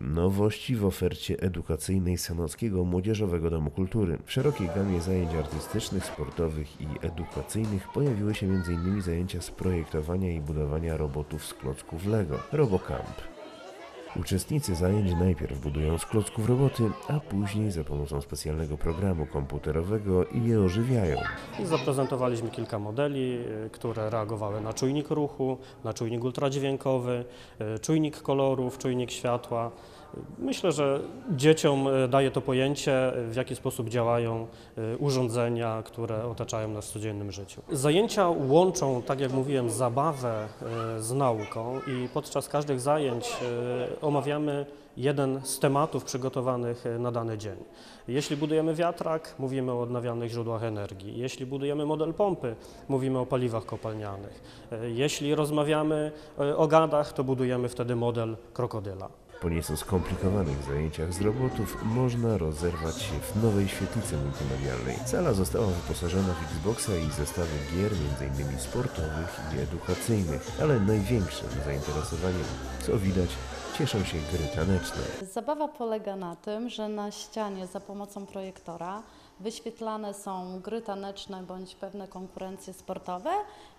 Nowości w ofercie edukacyjnej Sanockiego Młodzieżowego Domu Kultury. W szerokiej gamie zajęć artystycznych, sportowych i edukacyjnych pojawiły się m.in. zajęcia z projektowania i budowania robotów z klocków Lego, RoboCamp. Uczestnicy zajęć najpierw budują z klocków roboty, a później za pomocą specjalnego programu komputerowego je ożywiają. Zaprezentowaliśmy kilka modeli, y, które reagowały na czujnik ruchu, na czujnik ultradźwiękowy, y, czujnik kolorów, czujnik światła. Y, Myślę, że dzieciom daje to pojęcie, w jaki sposób działają urządzenia, które otaczają nas w codziennym życiu. Zajęcia łączą, tak jak mówiłem, zabawę z nauką i podczas każdych zajęć omawiamy jeden z tematów przygotowanych y, na dany dzień. Jeśli budujemy wiatrak, mówimy o odnawialnych źródłach energii. Jeśli budujemy model pompy, mówimy o paliwach kopalnianych. Y, Jeśli rozmawiamy y, o gadach, to budujemy wtedy model krokodyla. Po nieco skomplikowanych zajęciach z robotów można rozerwać się w nowej świetlicy multimedialnej. Sala została wyposażona w Xboxa i zestawy gier, m.in. sportowych i edukacyjnych, ale największym zainteresowaniem, co widać, cieszą się gry taneczne. Zabawa polega na tym, że na ścianie za pomocą projektora wyświetlane są gry taneczne bądź pewne konkurencje sportowe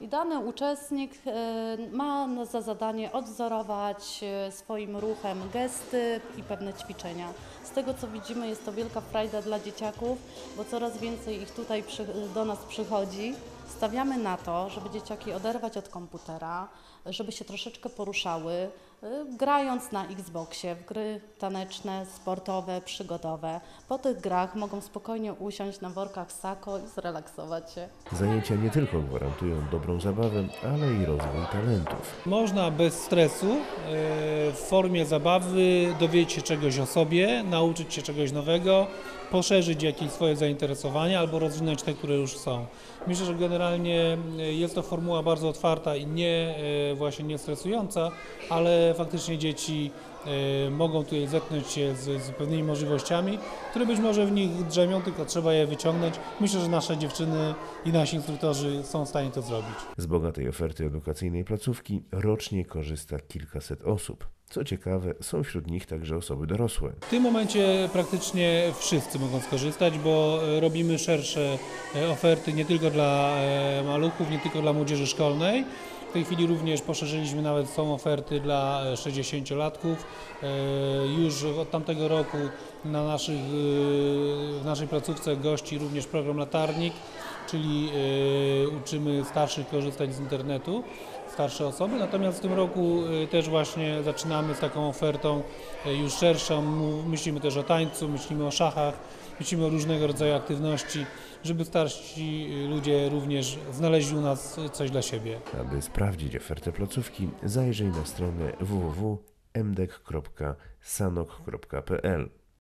i dany uczestnik e, ma za zadanie odwzorować e, swoim ruchem gesty i pewne ćwiczenia. Z tego co widzimy jest to wielka frajda dla dzieciaków, bo coraz więcej ich tutaj do nas przychodzi. Stawiamy na to, żeby dzieciaki oderwać od komputera, żeby się troszeczkę poruszały, grając na Xboxie w gry taneczne, sportowe, przygodowe. Po tych grach mogą spokojnie usiąść na workach sako i zrelaksować się. Zajęcia nie tylko gwarantują dobrą zabawę, ale i rozwój talentów. Można bez stresu, e, w formie zabawy dowiedzieć się czegoś o sobie, nauczyć się czegoś nowego, poszerzyć jakieś swoje zainteresowania albo rozwinąć te, które już są. Myślę, że generalnie e, jest to formuła bardzo otwarta i nie właśnie nie stresująca, ale faktycznie dzieci e, mogą tutaj zetknąć się z, z pewnymi możliwościami, które być może w nich drzemią, tylko trzeba je wyciągnąć. Myślę, że nasze dziewczyny i nasi instruktorzy są w stanie to zrobić. Z bogatej oferty edukacyjnej placówki rocznie korzysta kilkaset osób. Co ciekawe, są wśród nich także osoby dorosłe. W tym momencie praktycznie wszyscy mogą skorzystać, bo e, robimy szersze e, oferty nie tylko dla maluchów, nie tylko dla młodzieży szkolnej. W tej chwili również poszerzyliśmy nawet są oferty dla e, 60-latków. E, Już od tamtego roku na naszych, e, w naszej placówce gości również program Latarnik, czyli e, uczymy starszych korzystać z internetu starsze osoby, natomiast w tym roku y, też właśnie zaczynamy z taką ofertą y, już szerszą. Myślimy też o tańcu, myślimy o szachach, myślimy o różnego rodzaju aktywności, żeby starsi y, ludzie również znaleźli u nas coś dla siebie. Aby sprawdzić ofertę placówki, zajrzyj na stronę www.mdek.sanok.pl.